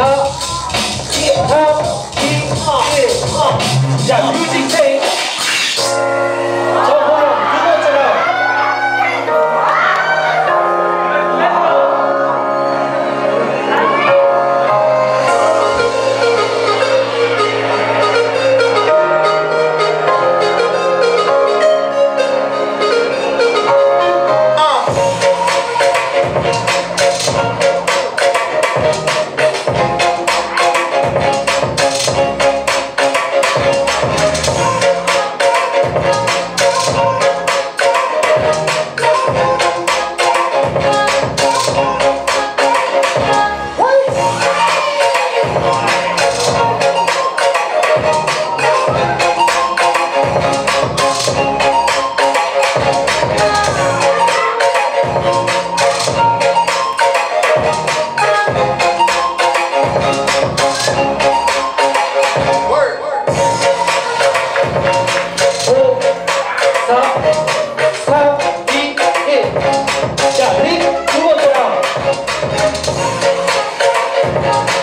하, 이, 하, 이, 하, 이, 하. 자, 뮤직 테이프. Thank you.